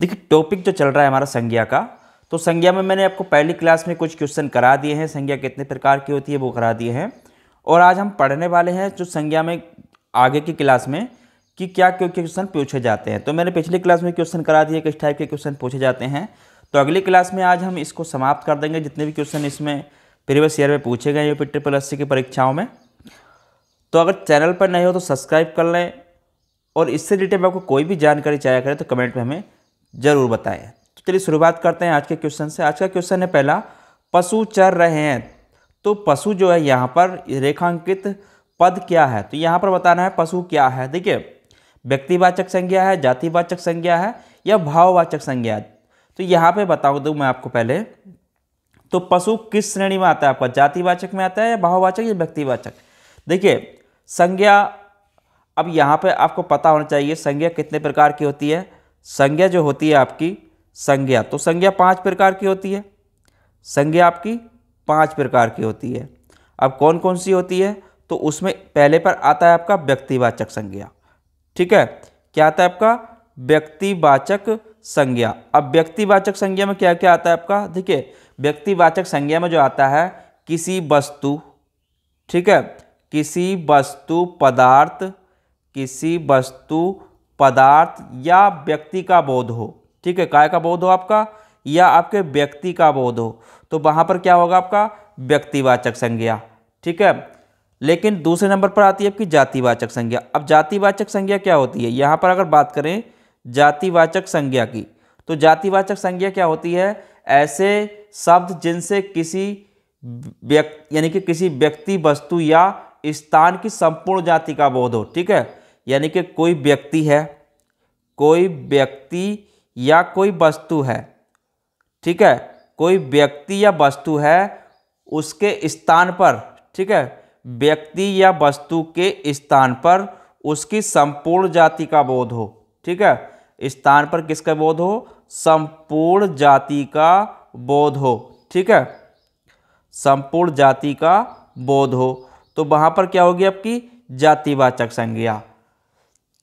देखिए टॉपिक जो चल रहा है हमारा संज्ञा का तो संज्ञा में मैंने आपको पहली क्लास में कुछ क्वेश्चन करा दिए हैं, संज्ञा कितने प्रकार की होती है वो करा दिए हैं। और आज हम पढ़ने वाले हैं जो संज्ञा में आगे की क्लास में कि क्या क्यों क्वेश्चन पूछे जाते हैं। तो मैंने पिछली क्लास में क्वेश्चन करा दिए, किस टाइप के क्वेश्चन पूछे जाते हैं। तो अगली क्लास में आज हम इसको समाप्त कर देंगे, जितने भी क्वेश्चन इसमें प्रीवियस ईयर में पूछे गए यूपी ट्रिपल एस की परीक्षाओं में। तो अगर चैनल पर नहीं हो तो सब्सक्राइब कर लें, और इससे रिलेटेड आपको कोई भी जानकारी चाहिए करें तो कमेंट में हमें ज़रूर बताएँ। तो चलिए शुरुआत करते हैं आज के क्वेश्चन से। आज का क्वेश्चन है पहला, पशु चर रहे हैं। तो पशु जो है यहाँ पर रेखांकित पद क्या है? तो यहाँ पर बताना है पशु क्या है। देखिए, व्यक्तिवाचक संज्ञा है, जातिवाचक संज्ञा है या भाववाचक संज्ञा। तो यहाँ पे बता दूँ मैं आपको पहले। तो पशु किस श्रेणी में आता है आपका? जातिवाचक में आता है या भाववाचक या व्यक्तिवाचक? देखिए, संज्ञा, अब यहाँ पे आपको पता होना चाहिए, संज्ञा कितने प्रकार की होती है। संज्ञा जो होती है आपकी संज्ञा। तो संज्ञा पाँच प्रकार की होती है। संज्ञा आपकी पाँच प्रकार की होती है। अब कौन कौन सी होती है? तो उसमें पहले पर आता है आपका व्यक्तिवाचक संज्ञा। ठीक है? क्या आता है आपका? व्यक्तिवाचक संज्ञा। अब व्यक्तिवाचक संज्ञा में क्या क्या आता है आपका? देखिए, व्यक्तिवाचक संज्ञा में जो आता है, किसी वस्तु। ठीक है? किसी वस्तु पदार्थ, किसी वस्तु पदार्थ या व्यक्ति का बोध हो। ठीक है? काय का बोध हो आपका? या आपके व्यक्ति का बोध हो। तो वहाँ पर क्या होगा आपका? व्यक्तिवाचक संज्ञा। ठीक है? लेकिन दूसरे नंबर पर आती है आपकी जातिवाचक संज्ञा। अब जातिवाचक संज्ञा क्या होती है? यहाँ पर अगर बात करें जातिवाचक संज्ञा की तो जातिवाचक संज्ञा क्या होती है? ऐसे शब्द जिनसे किसी व्यक्ति, यानी कि किसी व्यक्ति, वस्तु या स्थान की संपूर्ण जाति का बोध हो। ठीक है? यानी कि कोई व्यक्ति है, कोई व्यक्ति या कोई वस्तु है, ठीक है? कोई व्यक्ति या वस्तु है उसके स्थान पर, ठीक है? व्यक्ति या वस्तु के स्थान पर उसकी संपूर्ण जाति का बोध हो, ठीक है? स्थान पर किसका बोध हो? संपूर्ण जाति का बोध हो, ठीक है? संपूर्ण जाति का बोध हो। तो वहाँ पर क्या होगी आपकी? जातिवाचक संज्ञा।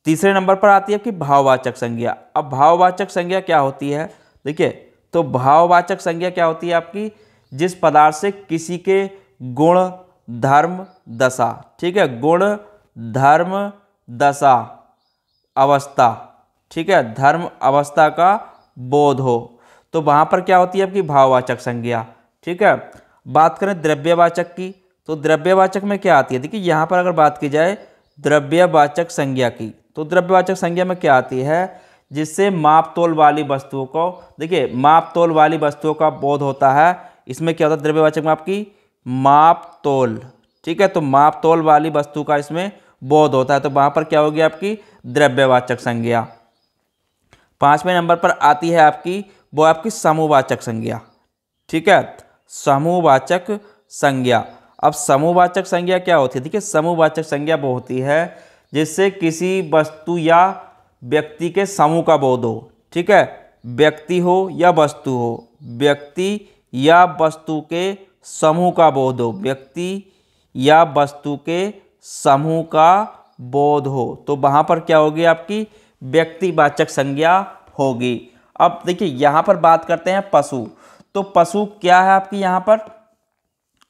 तीसरे नंबर पर आती है आपकी भाववाचक संज्ञा। अब भाववाचक संज्ञा क्या होती है? देखिए तो भाववाचक संज्ञा क्या होती है आपकी? जिस पदार्थ से किसी के गुण, धर्म, दशा, ठीक है, गुण, धर्म, दशा, अवस्था, ठीक है, धर्म, अवस्था का बोध हो तो वहाँ पर क्या होती है आपकी भाववाचक संज्ञा, ठीक है? बात करें द्रव्यवाचक की तो द्रव्यवाचक में क्या आती है? देखिए, यहाँ पर अगर बात की जाए, द्रव्यवाचक संज्ञा की तो द्रव्यवाचक संज्ञा में क्या आती है? जिससे माप तोल वाली वस्तुओं को, देखिए माप तोल वाली वस्तुओं का बोध होता है। इसमें क्या होता है द्रव्यवाचक में आपकी? माप तोल ठीक है? तो माप तोल वाली वस्तु का इसमें बोध होता है। तो वहाँ पर क्या होगी आपकी? द्रव्यवाचक संज्ञा। पाँचवें नंबर पर आती है आपकी, वो आपकी समूहवाचक संज्ञा, ठीक है? समूहवाचक संज्ञा। अब समूहवाचक संज्ञा क्या होती है? देखिए, समूहवाचक संज्ञा वो होती है जिससे किसी वस्तु या व्यक्ति के समूह का बोध हो, ठीक है? व्यक्ति हो या वस्तु हो, व्यक्ति या वस्तु के समूह का बोध हो, व्यक्ति या वस्तु के समूह का बोध हो। तो वहाँ पर क्या होगी आपकी? व्यक्तिवाचक संज्ञा होगी। अब देखिए, यहाँ पर बात करते हैं पशु। तो पशु क्या है आपकी यहाँ पर?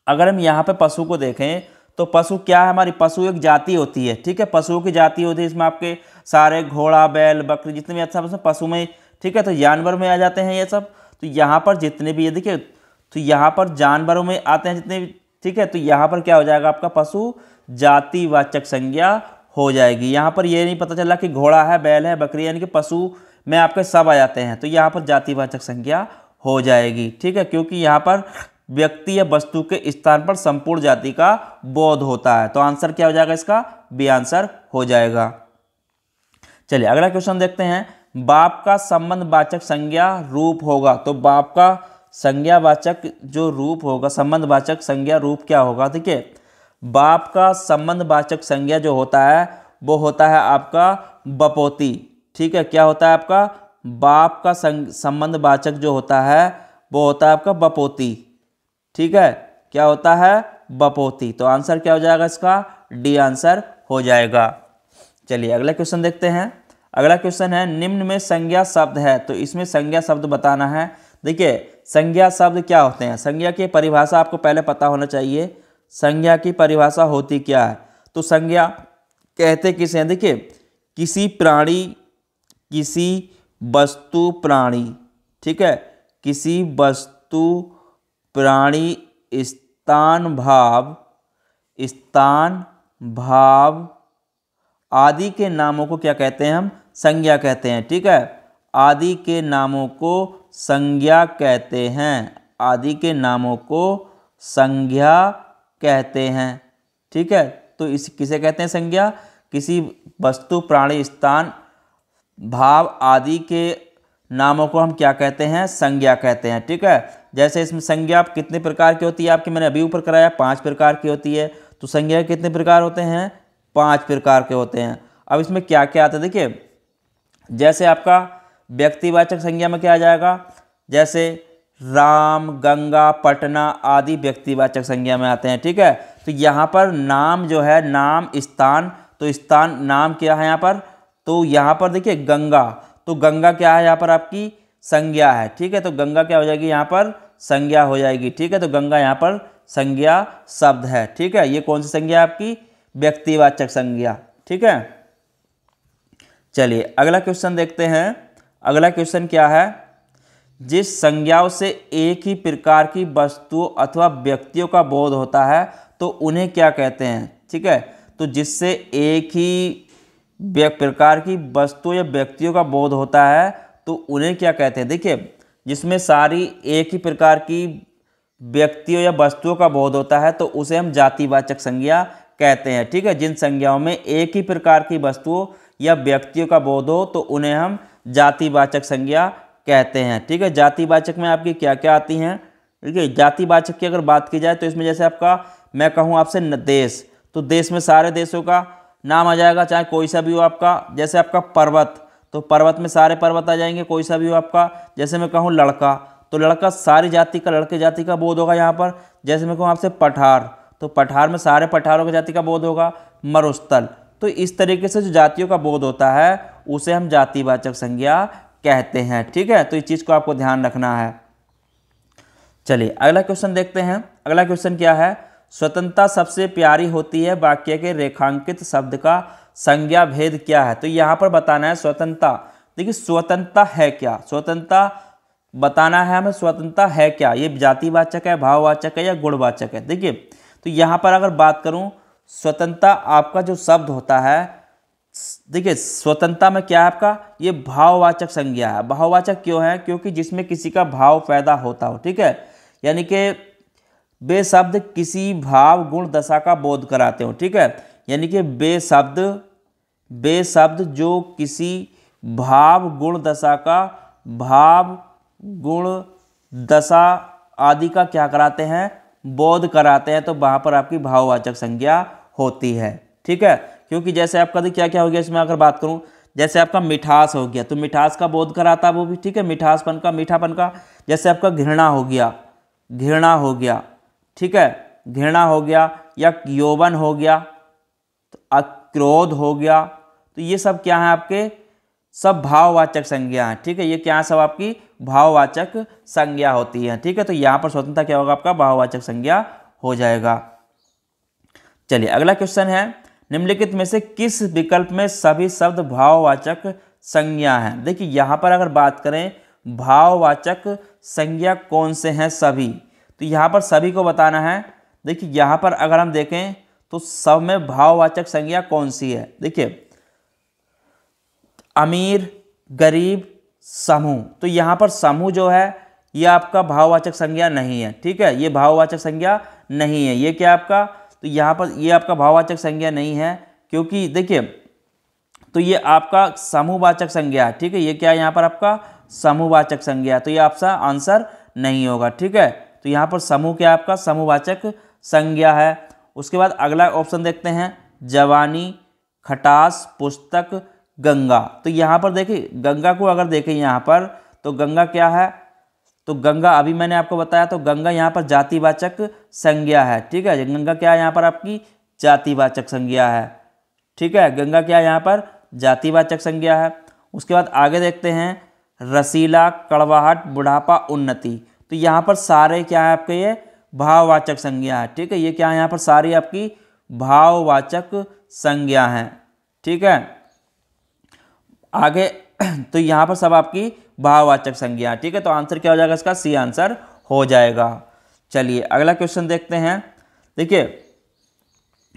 अगर हम यहाँ पर पशु को देखें तो पशु क्या है? हमारी पशु एक जाति होती है, ठीक है? पशुओं की जाति होती है इसमें आपके सारे घोड़ा, बैल, बकरी जितने भी अच्छा पशु में, ठीक है? तो जानवर में आ जाते हैं ये सब। तो यहाँ पर जितने भी, ये देखिए तो यहाँ पर जानवरों में आते हैं जितने भी, ठीक है? तो यहाँ पर क्या हो जाएगा आपका पशु? जातिवाचक संज्ञा हो जाएगी। यहाँ पर ये नहीं पता चला कि घोड़ा है, बैल है, बकरी यानी कि पशु में आपके सब आ जाते हैं। तो यहाँ पर जातिवाचक संज्ञा हो जाएगी, ठीक है? क्योंकि यहाँ पर व्यक्ति या वस्तु के स्थान पर संपूर्ण जाति का बोध होता है। तो आंसर क्या हो जाएगा इसका? बी आंसर हो जाएगा। चलिए, अगला क्वेश्चन देखते हैं। बाप का संबंध वाचक संज्ञा रूप होगा। तो बाप का संज्ञावाचक जो रूप होगा संबंध वाचक संज्ञा रूप क्या होगा? ठीक है बाप का संबंध वाचक संज्ञा जो होता है, वो होता है आपका बपोती। ठीक है, क्या होता है आपका? बाप का संबंध वाचक जो होता है, वो होता है आपका बपोती। ठीक है? क्या होता है? बपोती। तो आंसर क्या हो जाएगा इसका? डी आंसर हो जाएगा। चलिए, अगला क्वेश्चन देखते हैं। अगला क्वेश्चन है, निम्न में संज्ञा शब्द है तो इसमें संज्ञा शब्द बताना है। देखिए, संज्ञा शब्द क्या होते हैं? संज्ञा की परिभाषा आपको पहले पता होना चाहिए। संज्ञा की परिभाषा होती क्या है? तो संज्ञा कहते किसे हैं? देखिए, किसी प्राणी, किसी वस्तु प्राणी, ठीक है? किसी वस्तु प्राणी स्थान भाव स्थान भाव आदि के नामों को क्या कहते हैं हम? संज्ञा कहते हैं, ठीक है? आदि के नामों को संज्ञा कहते हैं। आदि के नामों को संज्ञा कहते हैं, ठीक है? तो इस किसे कहते हैं संज्ञा? किसी वस्तु, प्राणी, स्थान, भाव आदि के नामों को हम क्या कहते हैं? संज्ञा कहते हैं, ठीक है? जैसे इसमें संज्ञा कितने प्रकार की होती है आपकी, मैंने अभी ऊपर कराया, पाँच प्रकार की होती है। तो संज्ञा कितने प्रकार होते हैं? पाँच प्रकार के होते हैं। अब इसमें क्या क्या आता है? देखिए, जैसे आपका व्यक्तिवाचक संज्ञा में क्या आ जाएगा? जैसे राम, गंगा, पटना आदि व्यक्तिवाचक संज्ञा में आते हैं, ठीक है? तो यहाँ पर नाम जो है, नाम, स्थान तो स्थान, नाम क्या है यहाँ पर? तो यहाँ पर देखिए, गंगा। तो गंगा क्या है यहाँ पर आपकी? संज्ञा है, ठीक है? तो गंगा क्या हो जाएगी यहाँ पर? संज्ञा हो जाएगी। ठीक है तो गंगा यहाँ पर संज्ञा शब्द है। ठीक है, ये कौन सी संज्ञा आपकी? व्यक्तिवाचक संज्ञा। ठीक है, चलिए अगला क्वेश्चन देखते हैं। अगला क्वेश्चन क्या है? जिस संज्ञाओं से एक ही प्रकार की वस्तुओं अथवा व्यक्तियों का बोध होता है तो उन्हें क्या कहते हैं? ठीक है तो जिससे एक ही प्रकार की वस्तु या व्यक्तियों का बोध होता है तो उन्हें क्या कहते हैं? देखिए जिसमें सारी एक ही प्रकार की व्यक्तियों या वस्तुओं का बोध होता है तो उसे हम जातिवाचक संज्ञा कहते हैं, ठीक है? जिन संज्ञाओं में एक ही प्रकार की वस्तुओं या व्यक्तियों का बोध हो तो उन्हें हम जातिवाचक संज्ञा कहते हैं, ठीक है? जातिवाचक में आपकी क्या क्या आती हैं? ठीक है जातिवाचक की अगर बात की जाए तो इसमें जैसे आपका, मैं कहूँ आपसे देश। तो देश में सारे देशों का नाम आ जाएगा, चाहे कोई सा भी हो आपका, जैसे आपका पर्वत। तो पर्वत में सारे पर्वत आ जाएँगे, कोई सा भी हो आपका। जैसे मैं कहूँ लड़का तो लड़का सारी जाति का, लड़के जाति का बोध होगा यहाँ पर। जैसे मैं कहूँ आपसे पठार तो पठार में सारे पठारों की जाति का बोध होगा, मरुस्थल। तो इस तरीके से जो जातियों का बोध होता है, उसे हम जातिवाचक संज्ञा कहते हैं, ठीक है? तो इस चीज़ को आपको ध्यान रखना है। चलिए, अगला क्वेश्चन देखते हैं। अगला क्वेश्चन क्या है? स्वतंत्रता सबसे प्यारी होती है वाक्य के रेखांकित शब्द का संज्ञा भेद क्या है? तो यहाँ पर बताना है स्वतंत्रता। देखिए, स्वतंत्रता है क्या? स्वतंत्रता बताना है हमें स्वतंत्रता है क्या? ये जातिवाचक है, भाववाचक है या गुणवाचक है? देखिए तो यहाँ पर अगर बात करूँ, स्वतंत्रता आपका जो शब्द होता है, देखिए, स्वतंत्रता में क्या है आपका? ये भाववाचक संज्ञा है। भाववाचक क्यों है? क्योंकि जिसमें किसी का भाव पैदा होता हो, ठीक है? यानी कि बे शब्द किसी भाव, गुण, दशा का बोध कराते हो, ठीक है? यानी कि बे शब्द बे शब्द जो किसी भाव गुण दशा का भाव गुण दशा आदि का क्या कराते हैं? बोध कराते हैं तो वहाँ पर आपकी भाववाचक संज्ञा होती है। ठीक है? क्योंकि जैसे आपका क्या क्या हो गया इसमें अगर बात करूँ, जैसे आपका मिठास हो गया तो मिठास का बोध कराता वो भी, ठीक है? मिठासपन का, मीठापन का। जैसे आपका घृणा हो गया, घृणा हो गया, ठीक है? घृणा हो गया या यौवन हो गया तो अक्रोध हो गया तो ये सब क्या है आपके? सब भाववाचक संज्ञा हैं, ठीक है? ये क्या सब आपकी? भाववाचक संज्ञा होती है, ठीक है? तो यहाँ पर स्वतंत्रता क्या होगा आपका? भाववाचक संज्ञा हो जाएगा। चलिए, अगला क्वेश्चन है, निम्नलिखित में से किस विकल्प में सभी शब्द भाववाचक संज्ञा हैं? देखिए, यहाँ पर अगर बात करें, भाववाचक संज्ञा कौन से हैं सभी? तो यहाँ पर सभी को बताना है। देखिए, यहाँ पर अगर हम देखें तो सब में भाववाचक संज्ञा कौन सी है? देखिए अमीर, गरीब, समूह। तो यहाँ पर समूह जो है, ये आपका भाववाचक संज्ञा नहीं है, ठीक है? ये भाववाचक संज्ञा नहीं है। ये क्या आपका? तो यहाँ पर ये आपका भाववाचक संज्ञा नहीं है, क्योंकि देखिए तो ये आपका समूहवाचक संज्ञा है, ठीक है? ये क्या है यहाँ पर आपका? समूहवाचक संज्ञा तो ये आपका आंसर नहीं होगा, ठीक है? तो यहाँ पर समूह क्या आपका? समूहवाचक संज्ञा है। उसके बाद अगला ऑप्शन देखते हैं, जवानी, खटास, पुस्तक गंगा। तो यहाँ पर देखिए, गंगा को अगर देखें यहाँ पर तो गंगा क्या है? तो गंगा, अभी मैंने आपको बताया तो गंगा यहाँ पर जातिवाचक संज्ञा है, ठीक है? गंगा क्या है यहाँ पर आपकी? जातिवाचक संज्ञा है, ठीक है? गंगा क्या है यहाँ पर? जातिवाचक संज्ञा है। उसके बाद आगे देखते हैं, रसीला, कड़वाहट, बुढ़ापा, उन्नति। तो यहाँ पर सारे क्या है आपके ये? भाववाचक संज्ञा है, ठीक है? ये क्या है यहाँ पर? सारी आपकी भाववाचक संज्ञा है, ठीक है? आगे तो यहाँ पर सब आपकी भाववाचक संज्ञा, ठीक है? तो आंसर क्या हो जाएगा इसका? सी आंसर हो जाएगा। चलिए, अगला क्वेश्चन देखते हैं। देखिए,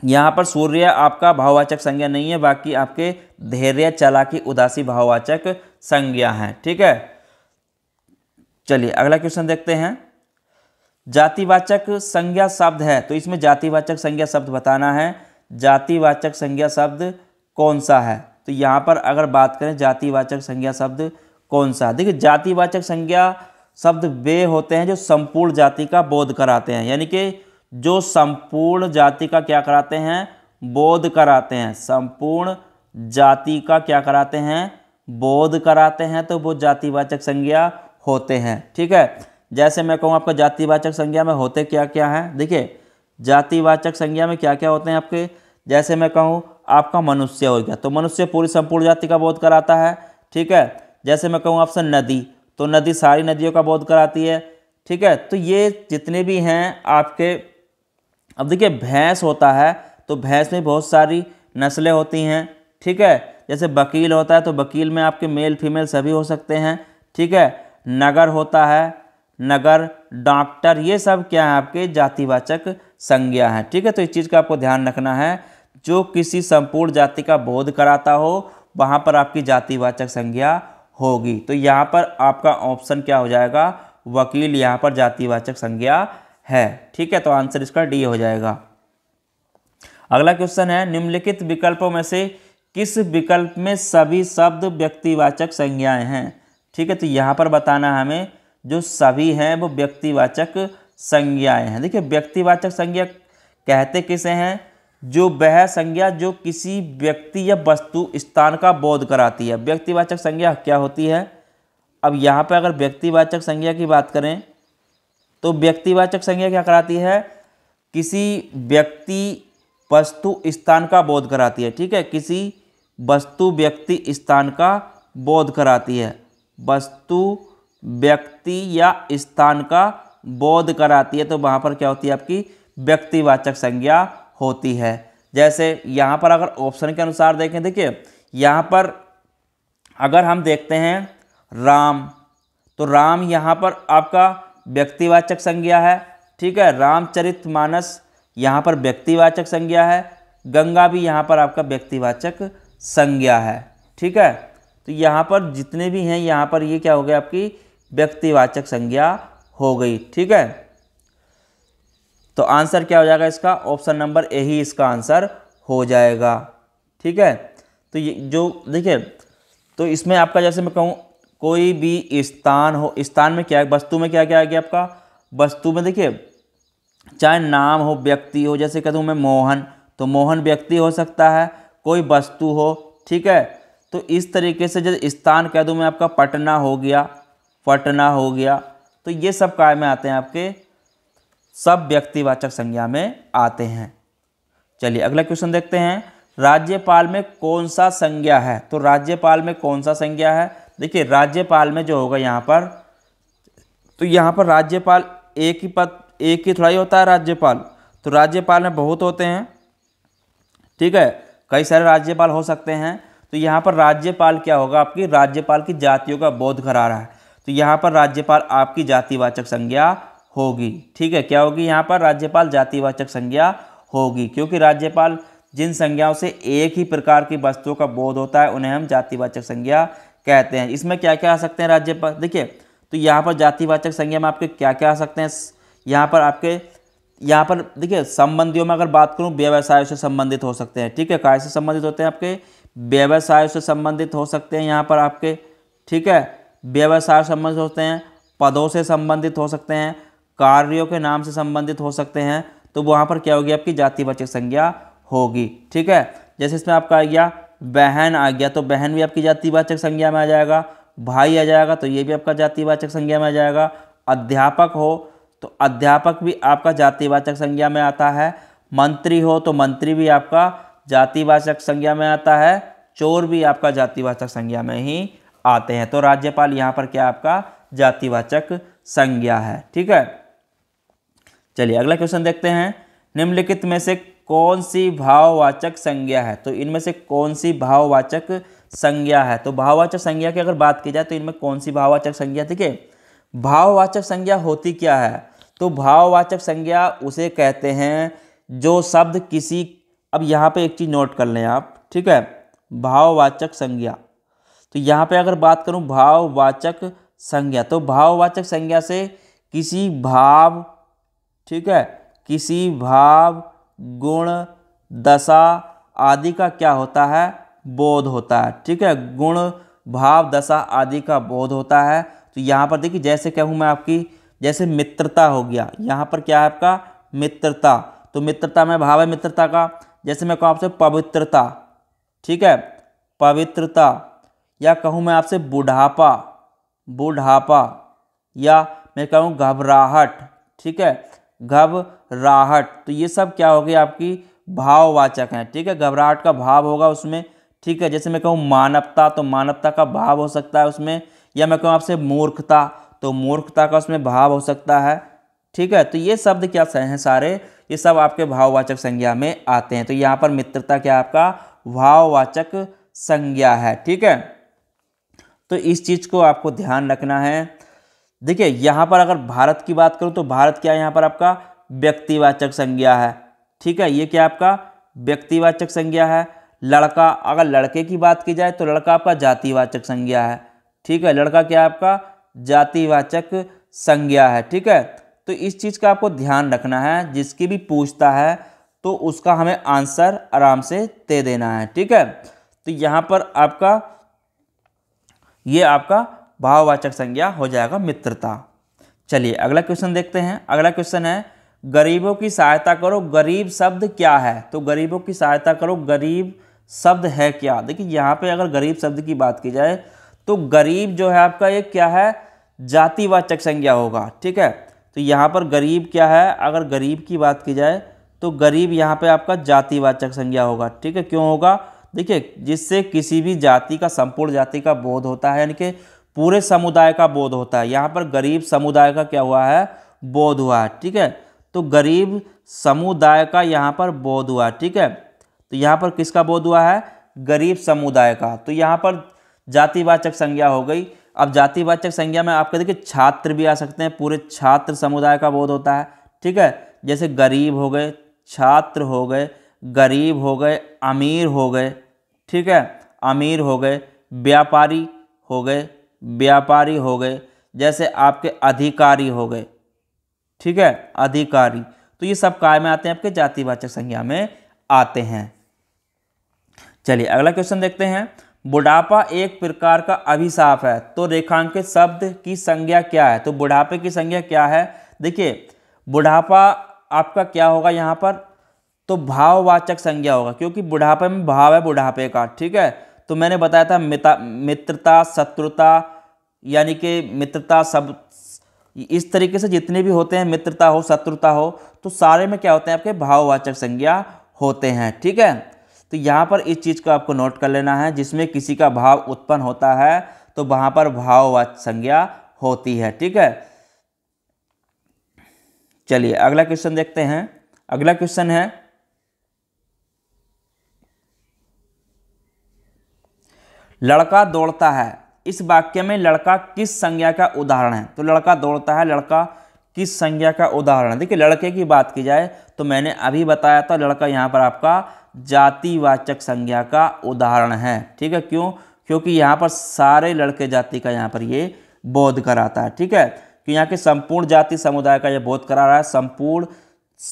यहाँ पर सूर्य आपका भाववाचक संज्ञा नहीं है, बाकी आपके धैर्य, चलाकी, उदासी भाववाचक संज्ञा है, ठीक है? चलिए, अगला क्वेश्चन देखते हैं। जातिवाचक संज्ञा शब्द है तो इसमें जातिवाचक संज्ञा शब्द बताना है। जातिवाचक संज्ञा शब्द कौन सा है? तो यहाँ पर अगर बात करें जातिवाचक संज्ञा शब्द कौन सा? देखिए, जातिवाचक संज्ञा शब्द वे होते हैं जो संपूर्ण जाति का बोध कराते हैं। यानी कि जो संपूर्ण जाति का क्या कराते हैं? बोध कराते हैं। संपूर्ण जाति का क्या कराते हैं? बोध कराते हैं तो वो जातिवाचक संज्ञा होते हैं। ठीक है? जैसे मैं कहूँ, आपका जातिवाचक संज्ञा में होते क्या क्या हैं? देखिए, जातिवाचक संज्ञा में क्या क्या होते हैं आपके? जैसे मैं कहूँ आपका मनुष्य हो गया। तो मनुष्य पूरी संपूर्ण जाति का बोध कराता है, ठीक है? जैसे मैं कहूँ आपसे नदी तो नदी सारी नदियों का बोध कराती है, ठीक है? तो ये जितने भी हैं आपके, अब देखिए भैंस होता है तो भैंस में बहुत सारी नस्लें होती हैं, ठीक है? जैसे वकील होता है तो वकील में आपके मेल, फीमेल सभी हो सकते हैं, ठीक है? नगर होता है, नगर, डॉक्टर, ये सब क्या है आपके जातिवाचक संज्ञा हैं, ठीक है? तो इस चीज़ का आपको ध्यान रखना है। जो किसी संपूर्ण जाति का बोध कराता हो, वहाँ पर आपकी जातिवाचक संज्ञा होगी। तो यहाँ पर आपका ऑप्शन क्या हो जाएगा? वकील, यहाँ पर जातिवाचक संज्ञा है। ठीक है तो आंसर इसका डी हो जाएगा। अगला क्वेश्चन है, निम्नलिखित विकल्पों में से किस विकल्प में सभी शब्द व्यक्तिवाचक संज्ञाएँ हैं? ठीक है तो यहाँ पर बताना हमें, जो सभी हैं, वो व्यक्तिवाचक संज्ञाएँ हैं। देखिए, व्यक्तिवाचक संज्ञा कहते किसे हैं? जो वह संज्ञा जो किसी व्यक्ति या वस्तु स्थान का बोध कराती है। व्यक्तिवाचक संज्ञा क्या होती है? अब यहाँ पर अगर व्यक्तिवाचक संज्ञा की बात करें तो व्यक्तिवाचक संज्ञा क्या कराती है? किसी व्यक्ति वस्तु स्थान का बोध कराती है, ठीक है? किसी वस्तु व्यक्ति स्थान का बोध कराती है। वस्तु व्यक्ति या स्थान का बोध कराती है तो वहाँ पर क्या होती है आपकी? व्यक्तिवाचक संज्ञा होती है। जैसे यहाँ पर अगर ऑप्शन के अनुसार देखें, देखिए, यहाँ पर अगर हम देखते हैं राम तो राम यहाँ पर आपका व्यक्तिवाचक संज्ञा है, ठीक है? रामचरित मानस यहाँ पर व्यक्तिवाचक संज्ञा है, गंगा भी यहाँ पर आपका व्यक्तिवाचक संज्ञा है, ठीक है? तो यहाँ पर जितने भी हैं, यहाँ पर ये क्या हो गया, आपकी व्यक्तिवाचक संज्ञा हो गई, ठीक है? तो आंसर क्या हो जाएगा इसका? ऑप्शन नंबर ए ही इसका आंसर हो जाएगा। ठीक है? तो ये जो, देखिए तो इसमें आपका जैसे मैं कहूँ, कोई भी स्थान हो, स्थान में क्या, वस्तु में क्या क्या आ गया आपका? वस्तु में देखिए, चाहे नाम हो, व्यक्ति हो, जैसे कहता हूँ मैं मोहन तो मोहन व्यक्ति हो सकता है, कोई वस्तु हो, ठीक है? तो इस तरीके से जब स्थान कह दूँ मैं आपका, पटना हो गया, पटना हो गया तो ये सब काय में आते हैं आपके? सब व्यक्तिवाचक संज्ञा में आते हैं। चलिए अगला क्वेश्चन देखते हैं। राज्यपाल में कौन सा संज्ञा है? तो राज्यपाल में कौन सा संज्ञा है? देखिए, राज्यपाल में जो होगा यहाँ पर तो यहाँ पर राज्यपाल एक ही पद, एक ही थोड़ा ही होता है राज्यपाल। तो राज्यपाल में बहुत होते हैं। ठीक है, कई सारे राज्यपाल हो सकते हैं। तो यहाँ पर राज्यपाल क्या होगा आपकी? राज्यपाल की जातियों का बोध करा रहा है। तो यहाँ पर राज्यपाल आपकी जातिवाचक संज्ञा होगी। ठीक है, क्या होगी? यहाँ पर राज्यपाल जातिवाचक संज्ञा होगी, क्योंकि राज्यपाल जिन संज्ञाओं से एक ही प्रकार की वस्तुओं का बोध होता है, उन्हें हम जातिवाचक संज्ञा कहते हैं। इसमें क्या क्या आ सकते हैं राज्यपाल? देखिए तो यहाँ पर जातिवाचक संज्ञा में आपके क्या क्या आ सकते हैं? यहाँ पर आपके, यहाँ पर देखिए, संबंधियों में अगर बात करूँ, व्यवसाय से संबंधित हो सकते हैं। ठीक है, काय से संबंधित होते हैं आपके? व्यवसाय से संबंधित हो सकते हैं यहाँ पर आपके। ठीक है, व्यवसाय संबंधित होते हैं, पदों से संबंधित हो सकते हैं कार्यों के नाम से संबंधित हो सकते हैं तो वहाँ पर क्या होगी? आपकी जातिवाचक संज्ञा होगी, ठीक है? जैसे इसमें आपका आ गया, बहन आ गया तो बहन भी आपकी जातिवाचक संज्ञा में आ जाएगा, भाई आ जाएगा तो ये भी आपका जातिवाचक संज्ञा में आ जाएगा, अध्यापक हो तो अध्यापक भी आपका जातिवाचक संज्ञा में आता है, मंत्री हो तो मंत्री भी आपका जातिवाचक संज्ञा में आता है, चोर भी आपका जातिवाचक संज्ञा में ही आते हैं। तो राज्यपाल, यहाँ पर क्या आपका जातिवाचक संज्ञा है, ठीक है? चलिए, अगला क्वेश्चन देखते हैं। निम्नलिखित में से कौन सी भाववाचक संज्ञा है? तो इनमें से कौन सी भाववाचक संज्ञा है? तो भाववाचक संज्ञा की अगर बात की जाए तो इनमें कौन सी भाववाचक संज्ञा थी कि भाववाचक संज्ञा होती क्या है? तो भाववाचक संज्ञा उसे कहते हैं जो शब्द किसी, अब यहाँ पे एक चीज़ नोट कर लें आप, ठीक है? भाववाचक संज्ञा। तो यहाँ पे अगर बात करूँ, भाववाचक संज्ञा तो भाववाचक संज्ञा से किसी भाव ठीक है? किसी भाव, गुण, दशा आदि का क्या होता है? बोध होता है। ठीक है? गुण, भाव, दशा आदि का बोध होता है। तो यहाँ पर देखिए, जैसे कहूँ मैं आपकी? जैसे मित्रता हो गया। यहाँ पर क्या है आपका? मित्रता। तो मित्रता में भाव है मित्रता का। जैसे मैं कहूँ आपसे पवित्रता। ठीक है? पवित्रता। या कहूँ मैं आपसे बुढ़ापा। बुढ़ापा। या मैं कहूँ घबराहट। ठीक है? घबराहट तो ये सब क्या होगी आपकी? भाववाचक हैं, ठीक है? घबराहट का भाव होगा उसमें, ठीक है? जैसे मैं कहूँ मानवता तो मानवता का भाव हो सकता है उसमें, या मैं कहूँ आपसे मूर्खता तो मूर्खता का उसमें भाव हो सकता है, ठीक है? तो ये शब्द क्या हैं सारे? ये सब आपके भाववाचक संज्ञा में आते हैं। तो यहाँ पर मित्रता क्या आपका? भाववाचक संज्ञा है, ठीक है? तो इस चीज़ को आपको ध्यान रखना है। देखिए, यहाँ पर अगर भारत की बात करूँ तो भारत क्या है यहाँ पर आपका व्यक्तिवाचक संज्ञा है? ठीक है, ये क्या आपका व्यक्तिवाचक संज्ञा है? लड़का, अगर लड़के की बात की जाए तो लड़का आपका जातिवाचक संज्ञा है। ठीक है, लड़का क्या आपका जातिवाचक संज्ञा है, ठीक है? तो इस चीज़ का आपको ध्यान रखना है, जिसकी भी पूछता है तो उसका हमें आंसर आराम से दे देना है, ठीक है? तो यहाँ पर आपका, ये आपका भाववाचक संज्ञा हो जाएगा मित्रता। चलिए, अगला क्वेश्चन देखते हैं। अगला क्वेश्चन है, गरीबों की सहायता करो, गरीब शब्द क्या है? तो गरीबों की सहायता करो, गरीब शब्द है क्या? देखिए, यहाँ पे अगर गरीब शब्द की बात की जाए तो गरीब जो है आपका एक क्या है? जातिवाचक संज्ञा होगा, ठीक है? तो यहाँ पर गरीब क्या है? अगर गरीब की बात की जाए तो गरीब यहाँ पे आपका जातिवाचक संज्ञा होगा, ठीक है? क्यों होगा? देखिए, जिससे किसी भी जाति का, संपूर्ण जाति का बोध होता है, यानी कि पूरे समुदाय का बोध होता है। यहाँ पर गरीब समुदाय का क्या हुआ है? बोध हुआ है, ठीक है? तो गरीब समुदाय का यहाँ पर बोध हुआ ठीक है? तो यहाँ पर किसका बोध हुआ है? गरीब समुदाय का। तो यहाँ पर जातिवाचक संज्ञा हो गई। अब जातिवाचक संज्ञा में आपके देखिए छात्र भी आ सकते हैं। पूरे छात्र समुदाय का बोध होता है, ठीक है? जैसे गरीब हो गए, छात्र हो गए, गरीब हो गए, अमीर हो गए, ठीक है? अमीर हो गए, व्यापारी हो गए व्यापारी हो गए, जैसे आपके अधिकारी हो गए। ठीक है? अधिकारी। तो ये सब काय में आते हैं? आपके जातिवाचक संज्ञा में आते हैं। चलिए, अगला क्वेश्चन देखते हैं। बुढ़ापा एक प्रकार का अभिशाप है। तो रेखांकित शब्द की संज्ञा क्या है? तो बुढ़ापे की संज्ञा क्या है? देखिए, बुढ़ापा आपका क्या होगा यहाँ पर? तो भाववाचक संज्ञा होगा, क्योंकि बुढ़ापे में भाव है बुढ़ापे का। ठीक है? तो मैंने बताया था मिता, मित्रता, शत्रुता, यानी कि मित्रता सब, इस तरीके से जितने भी होते हैं, मित्रता हो, शत्रुता हो तो सारे में क्या होते हैं, आपके भाववाचक संज्ञा होते हैं, ठीक है? तो यहाँ पर इस चीज़ को आपको नोट कर लेना है, जिसमें किसी का भाव उत्पन्न होता है तो वहाँ पर भाववाचक संज्ञा होती है, ठीक है? चलिए, अगला क्वेश्चन देखते हैं। अगला क्वेश्चन है लड़का दौड़ता है। इस वाक्य में लड़का किस संज्ञा का उदाहरण है? तो लड़का दौड़ता है, लड़का किस संज्ञा का उदाहरण है? देखिए, लड़के की बात की जाए तो मैंने अभी बताया था लड़का यहाँ पर आपका जातिवाचक संज्ञा का उदाहरण है। ठीक है, क्यों? क्योंकि यहाँ पर सारे लड़के जाति का यहाँ पर ये बोध कराता है। ठीक है, कि यहाँ के संपूर्ण जाति समुदाय का ये बोध करा रहा है, संपूर्ण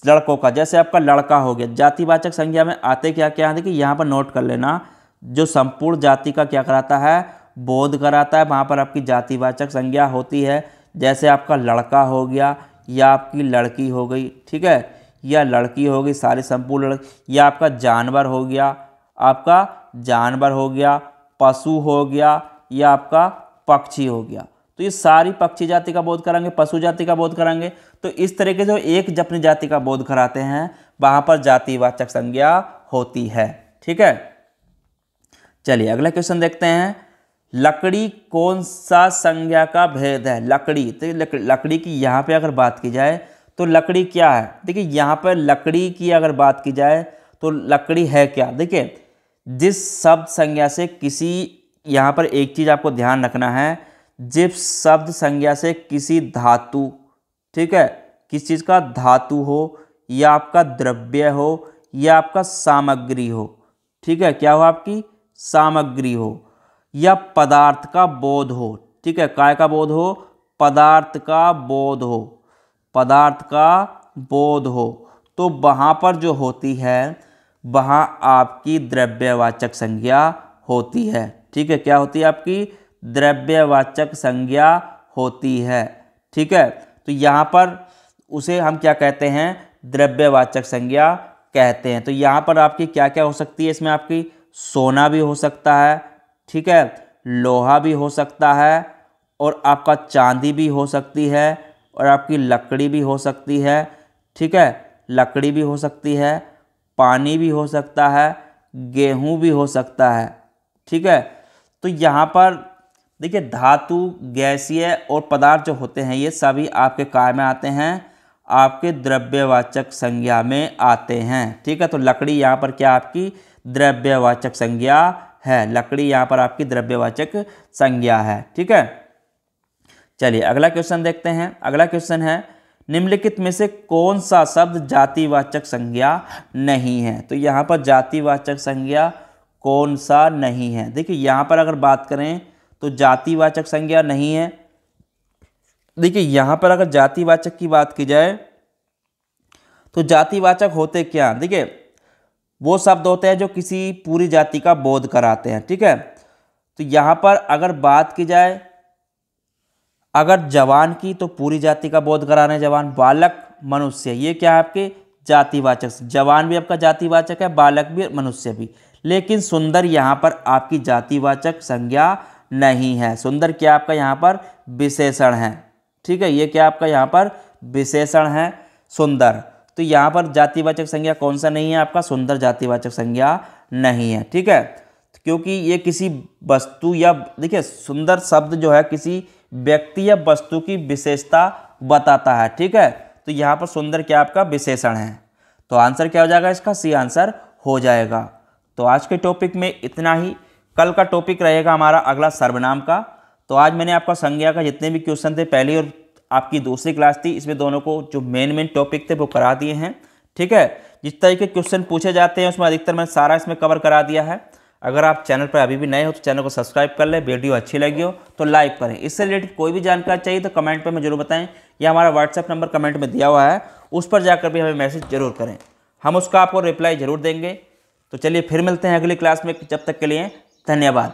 लड़कों का। जैसे आपका लड़का हो गया, जातिवाचक संज्ञा में आते क्या क्या देखिए, यहाँ पर नोट कर लेना। जो संपूर्ण जाति का क्या कराता है? बोध कराता है। वहाँ पर आपकी जातिवाचक संज्ञा होती है। जैसे आपका लड़का हो गया या आपकी लड़की हो गई, ठीक है? या लड़की हो गई, सारी संपूर्ण लड़की या आपका जानवर हो गया, आपका जानवर हो गया, पशु हो गया या आपका पक्षी हो गया। तो ये सारी पक्षी जाति का बोध कराएँगे पशु जाति का बोध कराएँगे तो इस तरीके से एक अपनी जाति का बोध कराते हैं। वहाँ पर जातिवाचक संज्ञा होती है, ठीक है? चलिए, अगला क्वेश्चन देखते हैं। लकड़ी कौन सा संज्ञा का भेद है? लकड़ी तो लकड़ी की यहाँ पे अगर बात की जाए तो लकड़ी क्या है? देखिए, यहाँ पर लकड़ी की अगर बात की जाए तो लकड़ी है क्या? देखिए, जिस शब्द संज्ञा से किसी, यहाँ पर एक चीज़ आपको ध्यान रखना है, जिस शब्द संज्ञा से किसी धातु, ठीक है, किस चीज़ का धातु हो, या आपका द्रव्य हो, या आपका सामग्री हो, ठीक है, क्या हो आपकी? सामग्री हो या पदार्थ का बोध हो, ठीक है? काय का बोध हो? पदार्थ का बोध हो। पदार्थ का बोध हो। तो वहाँ पर जो होती है, वहाँ आपकी द्रव्यवाचक संज्ञा होती है। ठीक है? क्या होती है आपकी? द्रव्यवाचक संज्ञा होती है। ठीक है? तो यहाँ पर उसे हम क्या कहते हैं? द्रव्यवाचक संज्ञा कहते हैं। तो यहाँ पर आपकी क्या क्या हो सकती है इसमें आपकी? सोना भी हो सकता है, ठीक है? लोहा भी हो सकता है और आपका चांदी भी हो सकती है और आपकी लकड़ी भी हो सकती है, ठीक है? लकड़ी भी हो सकती है, पानी भी हो सकता है, गेहूँ भी हो सकता है, ठीक है? तो यहाँ पर देखिए, धातु, गैसीय और पदार्थ जो होते हैं, ये सभी आपके काय में आते हैं, आपके द्रव्यवाचक संज्ञा में आते हैं, ठीक है? तो लकड़ी यहाँ पर क्या आपकी द्रव्यवाचक संज्ञा है। लकड़ी यहाँ पर आपकी द्रव्यवाचक संज्ञा है। ठीक है? चलिए, अगला क्वेश्चन देखते हैं। अगला क्वेश्चन है, निम्नलिखित में से कौन सा शब्द जातिवाचक संज्ञा नहीं है? तो यहाँ पर जातिवाचक संज्ञा कौन सा नहीं है? देखिए, यहाँ पर अगर बात करें तो जातिवाचक संज्ञा नहीं है। देखिए, यहाँ पर अगर जातिवाचक की बात की जाए तो जातिवाचक होते क्या? देखिए वो शब्द होते हैं जो किसी पूरी जाति का बोध कराते हैं, ठीक है? तो यहाँ पर अगर बात की जाए, अगर जवान की तो पूरी जाति का बोध कराने जवान, बालक मनुष्य, ये क्या है आपके? जातिवाचक जवान भी आपका जातिवाचक है, बालक भी, मनुष्य भी। लेकिन सुंदर यहाँ पर आपकी जातिवाचक संज्ञा नहीं है। सुंदर क्या आपका यहाँ पर? विशेषण है, ठीक है? ये क्या आपका यहाँ पर? विशेषण है, सुंदर। तो यहाँ पर जातिवाचक संज्ञा कौन सा नहीं है आपका? सुंदर जातिवाचक संज्ञा नहीं है, ठीक है? क्योंकि ये किसी वस्तु या, देखिए, सुंदर शब्द जो है किसी व्यक्ति या वस्तु की विशेषता बताता है, ठीक है? तो यहाँ पर सुंदर क्या आपका? विशेषण है। तो आंसर क्या हो जाएगा इसका? सी आंसर हो जाएगा। तो आज के टॉपिक में इतना ही। कल का टॉपिक रहेगा हमारा अगला सर्वनाम का। तो आज मैंने आपका संज्ञा का जितने भी क्वेश्चन थे, पहली और आपकी दूसरी क्लास थी, इसमें दोनों को जो मेन मेन टॉपिक थे वो करा दिए हैं। ठीक है? जिस तरीके क्वेश्चन पूछे जाते हैं, उसमें अधिकतर मैंने सारा इसमें कवर करा दिया है। अगर आप चैनल पर अभी भी नए हो तो चैनल को सब्सक्राइब कर लें वीडियो अच्छी लगी हो तो लाइक करें। इससे रिलेटेड कोई भी जानकारी चाहिए तो कमेंट पर हमें ज़रूर बताएँ। या हमारा व्हाट्सएप नंबर कमेंट में दिया हुआ है। उस पर जाकर भी हमें मैसेज ज़रूर करें। हम उसका आपको रिप्लाई ज़रूर देंगे। तो चलिए फिर मिलते हैं अगली क्लास में, जब तक के लिए धन्यवाद।